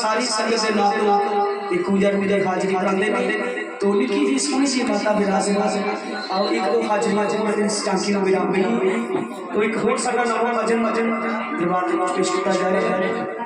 सारी संगत के नाम तो एक उजर मेरे हाजिरी करते ने। तो निकी जी, सोनी सी माता विराजमान आओ, एक दो हाजिरी हाजिरी में टांकी ना विराम गई तो एक हो सका नवा भजन भजन। दरबार दरबार पेश किया जा रहा है।